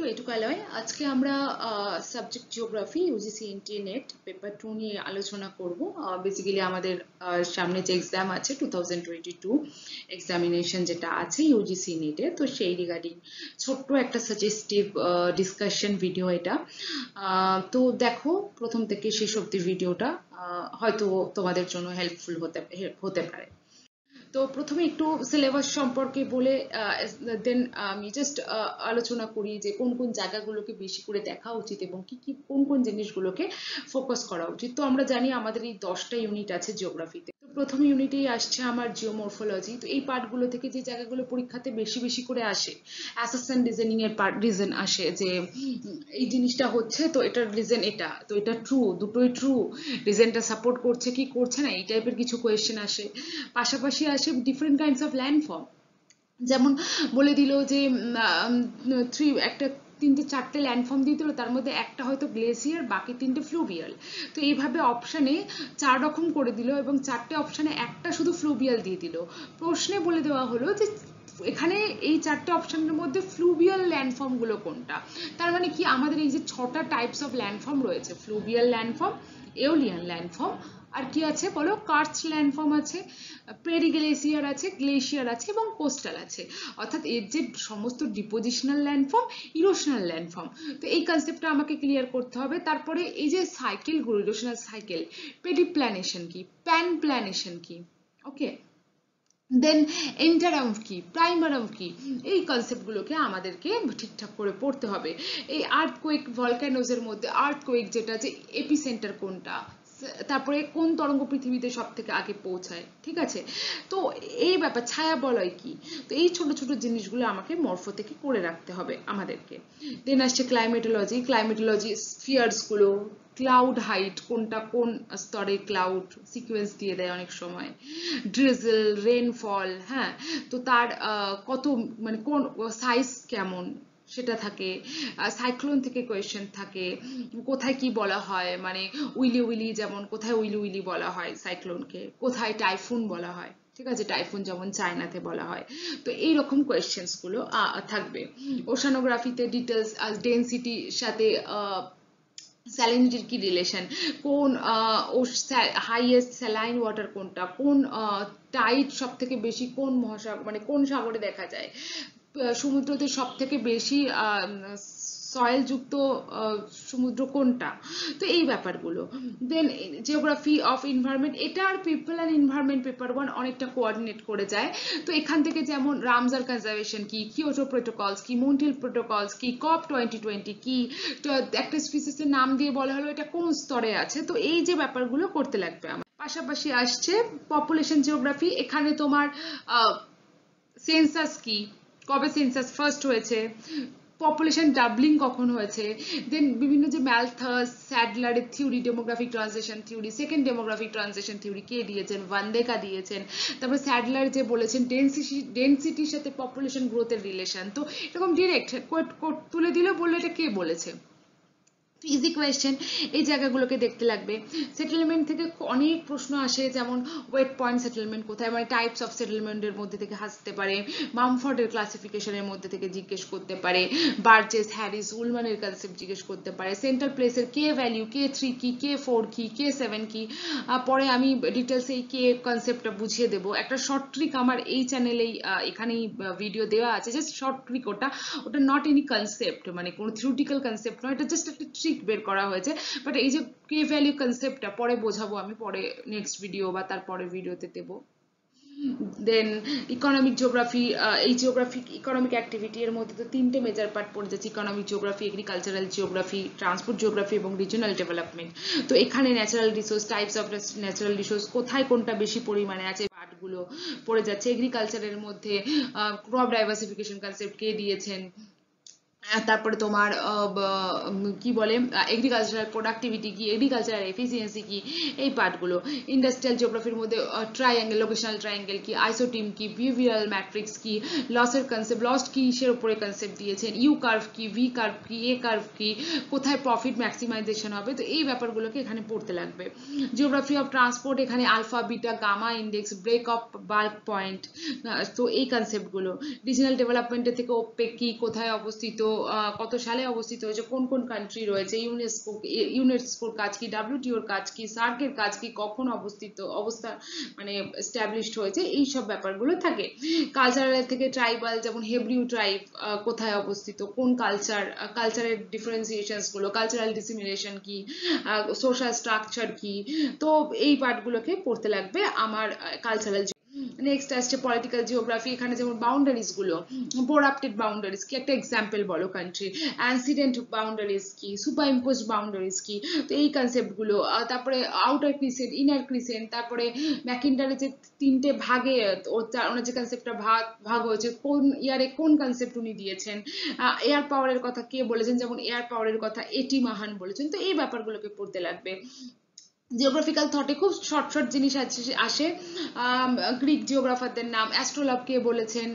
Two এটুকালয়। আজকে আমরা subject geography UGC internet paper two নিয়ে আলোচনা করব। বেসিক্যালি আমাদের সামনে যে এক্সাম আছে two thousand twenty two examination যেটা আছে ইউজিসি নেটে তো সেই রিগার্ডিং ছোট্ট একটা সাজেস্টিভ ডিসকাশন ভিডিও এটা। তো দেখো, প্রথম থেকে শেষ অব্দি ভিডিওটা হয়তো তোমাদের জন্য হেল্পফুল হতে হতে পারে। তো প্রথমে একটু সিলেবাস সম্পর্কে বলে দেন আমি জাস্ট আলোচনা করি যে কোন কোন জায়গাগুলোকে বেশি করে দেখা উচিত এবং কি কি, কোন কোন জিনিসগুলোকে ফোকাস করা উচিত। তো আমরা জানি আমাদের এই দশটা ইউনিট আছে জিওগ্রাফিতে তো প্রথম ইউনিটেই আসছে আমার জিওমরফোলজি তো এই পার্টগুলো থেকে যে জায়গাগুলো পরীক্ষাতে বেশি বেশি করে আসে অ্যাসেসমেন্ট এর পার্ট রিজন আসে যে, এই জিনিসটা হচ্ছে, তো এটার রিজন এটা, তো এটা ট্রু দুটোই ট্রু রিজনটা সাপোর্ট করছে কি, করছে না, এই টাইপের কিছু কোয়েশ্চেন আসে। পাশাপাশি আসে ডিফারেন্ট কাইন্ডস অফ ল্যান্ডফর্ম যেমন বলে দিল যে থ্রি একটা, তিনটে, চারটে ল্যান্ডফর্ম দিয়ে দিল, তার মধ্যে একটা হয়তো গ্লেসিয়ার বাকি তিনটে ফ্লুভিয়াল তো এইভাবে অপশানে চার রকম করে দিল এবং চারটে অপশানে একটা শুধু ফ্লুভিয়াল দিয়ে দিল। প্রশ্নে বলে দেওয়া হলো যে, এখানে এই চারটে অপশনের মধ্যে ফ্লুভিয়াল ল্যান্ডফর্মগুলো কোনটা? তার মানে কি আমাদের এই যে ছটা টাইপস অফ ল্যান্ডফর্ম রয়েছে ফ্লুভিয়াল ল্যান্ডফর্ম এওলিয়ান ল্যান্ডফর্ম আর কি আছে বলো? কার্চ ল্যান্ডফর্ম আছে পেরিগ্লেসিয়ার আছে গ্লেশিয়ার আছে এবং কোস্টাল আছে। অর্থাৎ এর যে সমস্ত ডিপোজিশনাল ল্যান্ডফর্ম ইরোশনাল ল্যান্ডফর্ম তো এই কনসেপ্টটা আমাকে ক্লিয়ার করতে হবে। তারপরে এই যে সাইকেলগুলো ইরোশনাল সাইকেল পেডিপ্ল্যানেশন কি? প্যান প্ল্যানেশন কি? ওকে দেন এন্টারাম কি প্রাইমারাম কি এই কনসেপ্টগুলোকে আমাদেরকে ঠিকঠাক করে পড়তে হবে। এই আর্থকোয়েক ভলক্যানোজের মধ্যে আর্থকোয়েক যেটা যে এপিসেন্টার কোনটা? তারপরে কোন তরঙ্গ পৃথিবীতে সব থেকে আগে পৌঁছায়? ঠিক আছে? তো এই ব্যাপার ছায়া বলয় কি? তো এই ছোট ছোট জিনিসগুলো আমাকে মরফো থেকে করে রাখতে হবে আমাদেরকে। দেন আসছে ক্লাইমেটোলজি ক্লাইমেটোলজি স্ফিয়ার্সগুলো ক্লাউড হাইট কোনটা কোন স্তরে ক্লাউড সিকোয়েন্স দিয়ে দেয় অনেক সময়। ড্রিজল রেনফল হ্যাঁ? তো তার কত মানে কোন সাইজ কেমন সেটা থাকে সাইক্লোন থেকে কোয়েশ্চেন থাকে কোথায় কি বলা হয় মানে উইলি উইলি যেমন কোথায় উইলি উইলি বলা হয় সাইক্লোনকে কোথায় টাইফুন বলা হয় ঠিক আছে? টাইফুন যেমন চায়নাতে বলা হয়। তো এইরকম কোয়েশ্চেন্সগুলো আহ, থাকবে। ওশানোগ্রাফিতে ডিটেলস ডেন্সিটির সাথে স্যালিনিটির কি রিলেশন কোন হাইয়েস্ট স্যালাইন ওয়াটার কোনটা? কোন টাইট সব থেকে বেশি কোন মহাসাগর মানে কোন সাগরে দেখা যায়? সমুদ্রতে সব থেকে বেশি সয়েল যুক্ত আহ, সমুদ্র কোনটা? তো এই ব্যাপারগুলো। দেন জিওগ্রাফি অফ এনভায়রনমেন্ট এটা আর people and environment paper one অনেকটা কোঅর্ডিনেট করে যায়। তো এখান থেকে যেমন রামজার কনজারভেশন কি কিওটো প্রোটোকলস কি মন্টিল প্রোটোকলস কি কপ টোয়েন্টি টোয়েন্টি কি একটা স্পিসিসের নাম দিয়ে বলা হলো এটা কোন স্তরে আছে? তো এই যে ব্যাপারগুলো করতে লাগবে আমার। পাশাপাশি আসছে পপুলেশন জিওগ্রাফি এখানে তোমার সেন্সাস কি কবে সেন্সাস ফার্স্ট হয়েছে পপুলেশন ডাবলিং কখন হয়েছে। দেন বিভিন্ন যে Malthus স্যাডলারের theory demographic transition theory second demographic transaction theory কে দিয়েছেন ভান্দেকা দিয়েছেন। তারপর স্যাডলার যে বলেছেন ডেন্সিটি ডেন্সিটির সাথে পপুলেশন গ্রোথের রিলেশন তো এরকম ডিরেক্ট তুলে দিলে বলল এটা কে বলেছে? ইজি কোয়েশ্চেন এই জায়গাগুলোকে দেখতে লাগবে। সেটেলমেন্ট থেকে অনেক প্রশ্ন আসে, যেমন ওয়েট পয়েন্ট সেটেলমেন্ট কোথায় মানে টাইপস অফ সেটেলমেন্টের মধ্যে থেকে আসতে পারে মামফোর্ডের ক্লাসিফিকেশনের মধ্যে থেকে জিজ্ঞেস করতে পারে বার্জেস হ্যারিস উলমানের কনসেপ্ট জিজ্ঞেস করতে পারে সেন্ট্রাল প্লেসের কে ভ্যালিউ কে থ্রি কি কে ফোর কি কে সেভেন কি পরে আমি ডিটেলস এই কে কনসেপ্টটা বুঝিয়ে দেবো। একটা শর্ট ট্রিক আমার এই চ্যানেলেই এখানেই ভিডিও দেওয়া আছে জাস্ট শর্ট ট্রিক ওটা। ওটা নট এনি কনসেপ্ট মানে কোনো থিওরিটিক্যাল কনসেপ্ট নয়, এটা জাস্ট একটা ট্রিক বের করা হয়েছে। বাট এই যে কে ভ্যালিউ কনসেপ্টটা পরে বোঝাবো আমি, পরে নেক্সট ভিডিও বা তারপরে ভিডিওতে দেবো। দেন ইকোনমিক জিওগ্রাফি এই জিওগ্রাফিক ইকোনমিক অ্যাক্টিভিটি এর মধ্যে তো তিনটে মেজর পার্ট পড়ে যাচ্ছে economic geography agricultural geography transport geography এবং রিজনাল ডেভেলপমেন্ট তো এখানে natural resource types of natural resource কোথায় কোনটা বেশি পরিমাণে আছে পার্টগুলো পড়ে যাচ্ছে। এগ্রিকালচারের মধ্যে ক্রপ ডাইভার্সিফিকেশন কনসেপ্ট কে দিয়েছেন। তারপরে তোমার কি বলে এগ্রিকালচারাল প্রোডাক্টিভিটি কি এগ্রিকালচারাল এফিসিয়েন্সি কি, এই পার্টগুলো ইন্ডাস্ট্রিয়াল জিওগ্রাফির মধ্যে ট্রায়াঙ্গেল লোকেশনাল ট্রায়াঙ্গেল কি আইসোটিম কি বিহেভিয়ারাল ম্যাট্রিক্স কি লসের কনসেপ্ট লস্ট কি, কিসের উপরে কনসেপ্ট দিয়েছেন ইউ কার্ভ কি ভি কার্ভ কি এ কার্ভ কি, কোথায় প্রফিট ম্যাক্সিমাইজেশন হবে, তো এই ব্যাপারগুলোকে এখানে পড়তে লাগবে। জিওগ্রাফি অফ ট্রান্সপোর্ট এখানে alpha beta gamma index break of bulk point তো এই কনসেপ্টগুলো রিজনাল ডেভেলপমেন্টের থেকে ওপেক কি, কোথায় অবস্থিত? কত সালে অবস্থিত হয়েছে? কোন কোন কান্ট্রি রয়েছে? ইউনেস্কো ইউনেস্কোর কাজ কি? ডাব্লিউটিওর কাজ কি? সার্কের কাজ কি? কখন অবস্থিত, অবস্থা মানে এস্টাবলিশড হয়েছে? এই সব ব্যাপারগুলো থাকে। কালচারাল থেকে ট্রাইবাল যেমন হেব্রিউ ট্রাইব কোথায় অবস্থিত? কোন কালচার কালচারের ডিফারেন্সিয়েশনসগুলো? কালচারাল ডিসিমিনেশন কি? সোশ্যাল স্ট্রাকচার কি? তো এই পার্টগুলোকে পড়তে লাগবে আমার কালচারাল নেক্সট আসছে পলিটিক্যাল জিওগ্রাফি এখানে যেমন বাউন্ডারিজগুলো পোরাপ্টেড বাউন্ডারিজ কি একটা এক্সাম্পল বলো কান্ট্রি অ্যান্সিডেন্ট বাউন্ডারিজ কি সুপার ইম্পোজ বাউন্ডারিজ কি, তো এই কনসেপ্টগুলো তারপরে আউটার ক্রিসেন্ট ইনার ক্রিসেন্ট তারপরে ম্যাকিন্ডারে যে তিনটে ভাগে ওনার যে কনসেপ্টটা ভাগ ভাগ হয়েছে, কোন ইয়ারে কোন কনসেপ্ট উনি দিয়েছেন এয়ার পাওয়ারের কথা কে বলেছেন, যেমন এয়ার পাওয়ারের কথা এটি মাহান বলেছেন, তো এই ব্যাপারগুলোকে পড়তে লাগবে। জিওগ্রাফিক্যাল থটে খুব শর্ট শর্ট জিনিস আসে। গ্রিক জিওগ্রাফারদের নাম অ্যাস্ট্রোলভ কে বলেছেন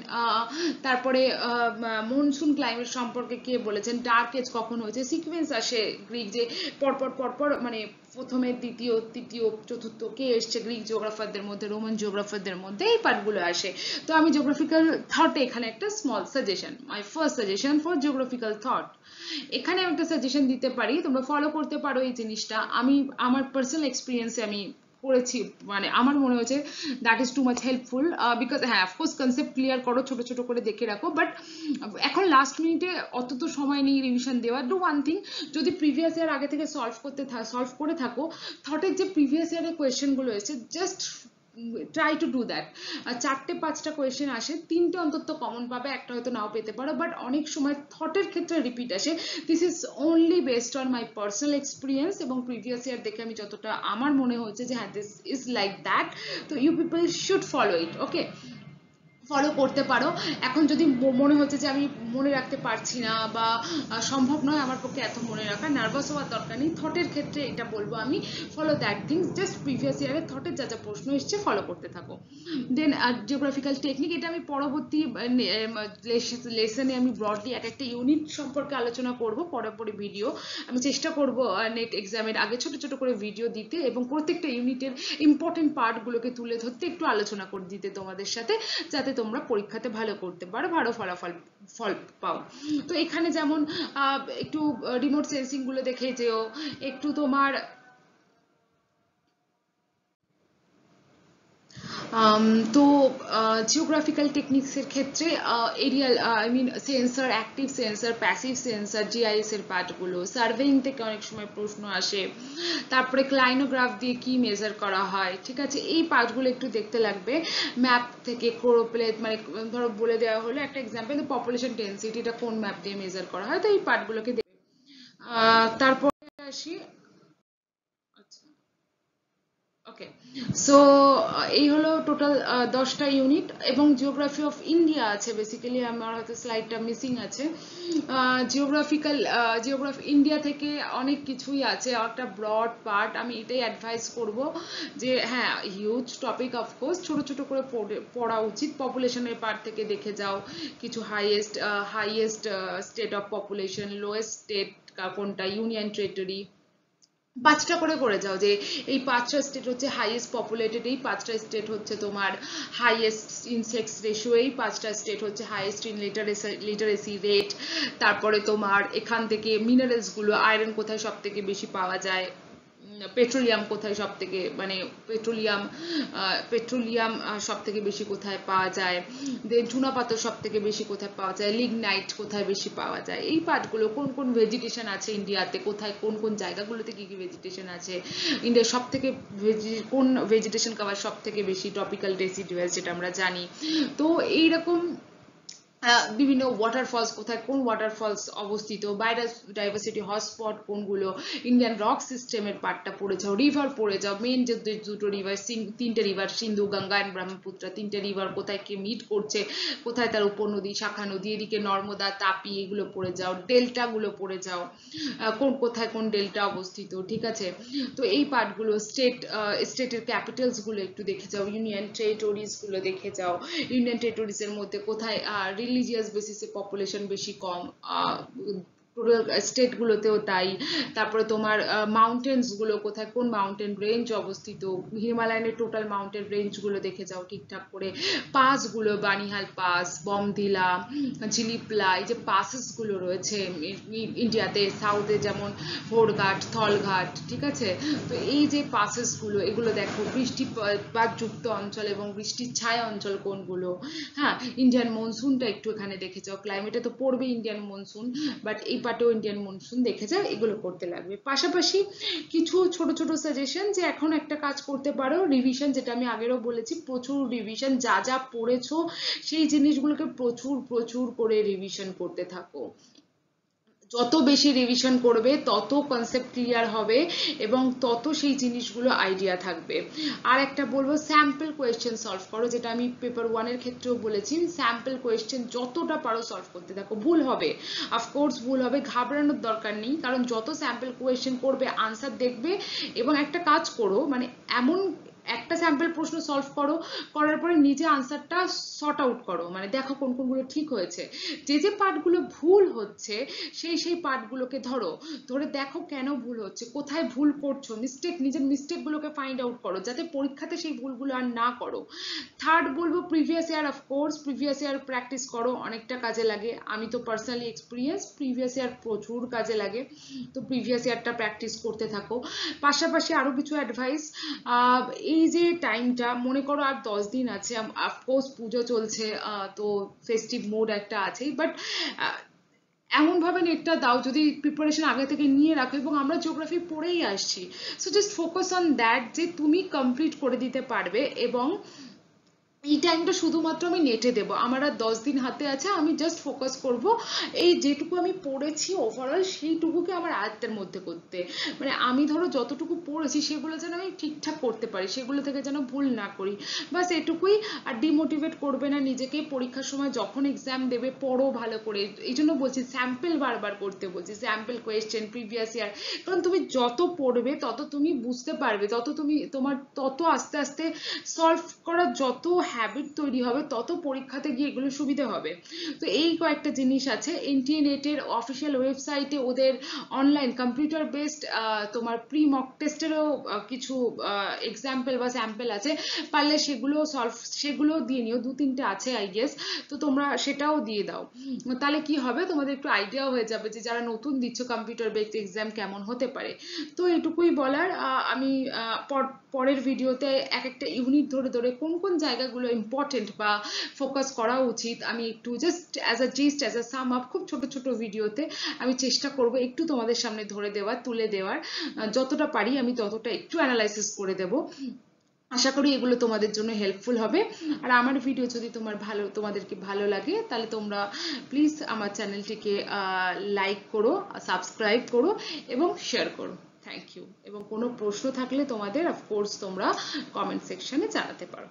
তারপরে মনসুন ক্লাইমেট সম্পর্কে কে বলেছেন ডার্ক এজ কখন হয়েছে সিকোয়েন্স আসে গ্রিক যে পরপর পরপর মানে প্রথমে, দ্বিতীয়, তৃতীয়, চতুর্থ, কে এসছে? গ্রিক জিওগ্রাফারদের মধ্যে রোমান জিওগ্রাফারদের মধ্যে এই পার্টগুলো আসে। তো আমি জিওগ্রাফিক্যাল থটে এখানে একটা small suggestion my first suggestion for geographical thought এখানে আমি একটা সাজেশন দিতে পারি, তোমরা ফলো করতে পারো এই জিনিসটা। আমি, আমার পার্সোনাল এক্সপিরিয়েন্সে আমি করেছি মানে আমার মনে হয়েছে that is too much helpful because হ্যাঁ অফকোর্স কনসেপ্ট ক্লিয়ার করো, ছোট ছোট করে দেখে রাখো বাট এখন লাস্ট মিনিটে অত তো সময় নেই রিভিশন দেওয়ার। ডু ওয়ান থিং যদি প্রিভিয়াস ইয়ার আগে থেকে সলভ করতে সলভ করে থাকো থটের যে প্রিভিয়াস ইয়ারের কোয়েশ্চেনগুলো এসেছে just try to do that চারটে পাঁচটা কোয়েশ্চেন আসে, তিনটে অন্তত কমন পাবে, একটা হয়তো নাও পেতে পারো বাট অনেক সময় থটের ক্ষেত্রে রিপিট আসে। This is only based on my personal experience এবং প্রিভিয়াস ইয়ার দেখে আমি যতটা আমার মনে হয়েছে যে হ্যাঁ দিস ইজ লাইক দ্যাট তো you people should follow it okay follow করতে পারো। এখন যদি মনে হচ্ছে যে আমি মনে রাখতে পারছি না বা সম্ভব নয় আমার পক্ষে এত মনে রাখা নার্ভাস হওয়ার দরকার নেই। থটের ক্ষেত্রে এটা বলব আমি। Follow that things just previous ইয়ারের থটের যা যা প্রশ্ন এসছে ফলো করতে থাকো। দেন জিওগ্রাফিক্যাল টেকনিক এটা আমি পরবর্তী লেসনে আমি ব্রডলি এক একটা ইউনিট সম্পর্কে আলোচনা করব পরপরই ভিডিও আমি চেষ্টা করব নেট এক্সামের আগে ছোট ছোট করে ভিডিও দিতে এবং প্রত্যেকটা ইউনিটের ইম্পর্টেন্ট পার্টগুলোকে তুলে ধরতে একটু আলোচনা করে দিতে তোমাদের সাথে, যাতে তোমরা পরীক্ষাতে ভালো করতে পারো, ভালো ফলাফল, ফল পাও। তো এখানে যেমন একটু রিমোট সেন্সিংগুলো দেখে যেও, একটু তোমার তো জিওগ্রাফিক্যাল টেকনিক্সের ক্ষেত্রে aerial I mean sensor active sensor passive sensor GIS এর পার্টগুলো সার্ভেইং থেকে অনেক সময় প্রশ্ন আসে। তারপরে ক্লাইনোগ্রাফ দিয়ে কি মেজার করা হয়, ঠিক আছে? এই পার্টগুলো একটু দেখতে লাগবে। ম্যাপ থেকে ক্লোরোপ্লেট মানে ধরো বলে দেওয়া হলো একটা এক্সাম্পল পপুলেশন ডেন্সিটিটা কোন ম্যাপ দিয়ে মেজার করা হয়, তো এই পার্টগুলোকে দেখবে তারপরে আসি। ওকে সো এই হলো টোটাল দশটা ইউনিট এবং জিওগ্রাফি অফ ইন্ডিয়া আছে বেসিক্যালি আমার হয়তো স্লাইডটা মিসিং আছে। জিওগ্রাফিক্যাল জিওগ্রাফি ইন্ডিয়া থেকে অনেক কিছুই আছে, একটা ব্রড পার্ট আমি এটাই অ্যাডভাইস করব যে হ্যাঁ হিউজ টপিক অফকোর্স ছোট ছোট করে পড়া উচিত পপুলেশনের পার্ট থেকে দেখে যাও, কিছু highest highest state of population lowest state কোনটা ইউনিয়ন টেরিটরি পাঁচটা করে করে যাও যে এই পাঁচটা স্টেট হচ্ছে হাইয়েস্ট পপুলেটেড এই পাঁচটা স্টেট হচ্ছে তোমার হাইয়েস্ট ইনসেক্স রেশিও এই পাঁচটা স্টেট হচ্ছে highest in literacy literacy rate তারপরে তোমার এখান থেকে মিনারেলসগুলো আয়রন কোথায় সব থেকে বেশি পাওয়া যায়? পেট্রোলিয়াম কোথায় সব থেকে মানে পেট্রোলিয়াম পেট্রোলিয়াম সব থেকে বেশি কোথায় পাওয়া যায়? দেন চুনা পাথর সব থেকে বেশি কোথায় পাওয়া যায়? লিগনাইট কোথায় বেশি পাওয়া যায়? এই পার্টগুলো কোন কোন ভেজিটেশন আছে ইন্ডিয়াতে কোথায়, কোন কোন জায়গাগুলোতে কি কি ভেজিটেশন আছে? ইন্ডিয়ার সব থেকে কোন ভেজিটেশন কভার সব থেকে বেশি টপিক্যাল ডেসিডুয়াস যেটা আমরা জানি? তো এইরকম বিভিন্ন ওয়াটারফলস কোথায়, কোন ওয়াটারফলস অবস্থিত বায়োডাইভার্সিটি হটস্পট কোনগুলো ইন্ডিয়ান রক সিস্টেমের পার্টটা পড়ে যাও রিভার পড়ে যাও মেন যে দুটো রিভার তিনটে রিভার সিন্ধু, গঙ্গা অ্যান্ড ব্রহ্মপুত্র, তিনটে রিভার কোথায় কে মিট করছে, কোথায় তার উপনদী, শাখা নদী, এদিকে নর্মদা, তাপি এগুলো পড়ে যাও ডেল্টা গুলো পড়ে যাও কোন, কোথায় কোন ডেল্টা অবস্থিত, ঠিক আছে? তো এই পার্টগুলো স্টেট স্টেটের ক্যাপিটালসগুলো একটু দেখে যাও ইউনিয়ন টেরিটরিজগুলো দেখে যাও ইউনিয়ন টেরিটরিজ এর মধ্যে কোথায় রিলিজিয়াস বেসিসে পপুলেশন বেশি কম স্টেট গুলোতেও তাই। তারপরে তোমার মাউন্টেন্সগুলো কোথায়, কোন মাউন্টেন রেঞ্জ অবস্থিত? হিমালয়ানের টোটাল মাউন্টেন রেঞ্জগুলো দেখে যাও ঠিকঠাক করে। পাসগুলো, বানিহাল পাস, বমদিলা ঝিলিপলা এই যে পাসেসগুলো রয়েছে ইন্ডিয়াতে সাউথে যেমন ভোরঘাট, থলঘাট, ঠিক আছে? তো এই যে পাসেসগুলো, এগুলো দেখো বৃষ্টিপাত যুক্ত অঞ্চল এবং বৃষ্টির ছায়া অঞ্চল কোনগুলো? হ্যাঁ ইন্ডিয়ান মনসুনটা একটু এখানে দেখে যাও। ক্লাইমেটে তো পড়বে ইন্ডিয়ান মনসুন বাট এই পাটেও ইন্ডিয়ান মনসুন দেখে যাও এগুলো করতে লাগবে। পাশাপাশি কিছু ছোট ছোট সাজেশন যে এখন একটা কাজ করতে পারো রিভিশন যেটা আমি আগেরও বলেছি, প্রচুর রিভিশন যা যা পড়েছো, সেই জিনিসগুলোকে প্রচুর প্রচুর করে রিভিশন করতে থাকো। যত বেশি রিভিশন করবে, তত কনসেপ্ট ক্লিয়ার হবে এবং তত সেই জিনিসগুলো আইডিয়া থাকবে। আর একটা বলব স্যাম্পল কোয়েশ্চেন সলভ করো, যেটা আমি পেপার ওয়ানের ক্ষেত্রেও বলেছি। স্যাম্পল কোয়েশ্চেন যতটা পারো সলভ করতে। থাকো ভুল হবে। অফকোর্স ভুল হবে, ঘাবড়ানোর দরকার নেই। কারণ যত স্যাম্পল কোয়েশ্চেন করবে আনসার দেখবে এবং একটা কাজ করো মানে এমন একটা স্যাম্পল প্রশ্ন সলভ করো, করার পরে নিজে আনসারটা সর্ট আউট করো মানে দেখো কোন কোনগুলো ঠিক হয়েছে। যে যে পার্টগুলো ভুল হচ্ছে, সেই সেই পার্টগুলোকে ধরো, ধরে দেখো কেন ভুল হচ্ছে, কোথায় ভুল করছ মিস্টেক নিজের মিস্টেকগুলোকে ফাইন্ড আউট করো, যাতে পরীক্ষাতে সেই ভুলগুলো আর না করো। থার্ড বলব previous year of course previous year practice করো, অনেকটা কাজে লাগে। আমি তো পার্সোনালি এক্সপিরিয়েন্স প্রিভিয়াস ইয়ার প্রচুর কাজে লাগে। তো প্রিভিয়াস ইয়ারটা প্র্যাকটিস করতে থাকো। পাশাপাশি আরও কিছু অ্যাডভাইস এই যে টাইমটা মনে করো আর দশ দিন আছে অফকোর্স পুজো চলছে তো ফেস্টিভ মোড একটা আছেই বাট এমন ভাবে নেটটা দাও যদি প্রিপারেশন আগে থেকে নিয়ে রাখো এবং আমরা জিওগ্রাফি পড়েই আসছি। So just focus on that যে তুমি কমপ্লিট করে দিতে পারবে এবং এই টাইমটা শুধুমাত্র আমি নেটে দেব। আমার আর দশ দিন হাতে আছে, আমি জাস্ট ফোকাস করব। এই যেটুকু আমি পড়েছি ওভারঅল সেইটুকুকে আমার আয়ত্তের মধ্যে করতে। মানে আমি ধরো যতটুকু পড়েছি, সেগুলো যেন আমি ঠিকঠাক করতে পারি, সেগুলো থেকে যেন ভুল না করি। বাস এটুকুই। আর ডিমোটিভেট করবে না নিজেকে। পরীক্ষার সময় যখন এক্সাম দেবে, পড়ো ভালো করে। এই জন্য বলছি স্যাম্পল বারবার করতে বলছি। স্যাম্পল কোয়েশ্চেন প্রিভিয়াস ইয়ার কারণ তুমি যত পড়বে, তত তুমি বুঝতে পারবে, তত তুমি তোমার, তত আস্তে আস্তে সলভ করার যত হ্যাবিট তৈরি হবে, তত পরীক্ষাতে গিয়ে এগুলো সুবিধা হবে। তো এই কয়েকটা জিনিস আছে। এনটিএ নেটের অফিসিয়াল ওয়েবসাইটে ওদের অনলাইন কম্পিউটার বেসড তোমার প্রি মক টেস্টেরও কিছু এক্সাম্পল বা স্যাম্পল আছে। পারলে সেগুলো সলভ সেগুলো দিয়ে নিও। দু তিনটে আছে আই গেস তো তোমরা সেটাও দিয়ে দাও। তাহলে কি হবে? তোমাদের একটু আইডিয়া হয়ে যাবে যে যারা নতুন দিচ্ছ কম্পিউটার বেসড এক্সাম কেমন হতে পারে। তো এটুকুই বলার। আমি পরের ভিডিওতে এক একটা ইউনিট ধরে ধরে কোন কোন জায়গাগুলো ইম্পর্টেন্ট বা ফোকাস করা উচিত। আমি একটু just as a gist as a sum up খুব ছোট ছোট ভিডিওতে আমি চেষ্টা করব একটু তোমাদের সামনে ধরে দেওয়ার, তুলে দেওয়ার। যতটা পারি আমি ততটা একটু অ্যানালাইসিস করে দেব। আশা করি এগুলো তোমাদের জন্য হেল্পফুল হবে। আর আমার ভিডিও যদি তোমার ভালো, তোমাদেরকে ভালো লাগে, তাহলে তোমরা প্লিজ আমার চ্যানেলটিকে লাইক করো সাবস্ক্রাইব করো এবং শেয়ার করো। থ্যাংক ইউ এবং কোনো প্রশ্ন থাকলে তোমাদের অফকোর্স তোমরা কমেন্ট সেকশনে জানাতে পারো।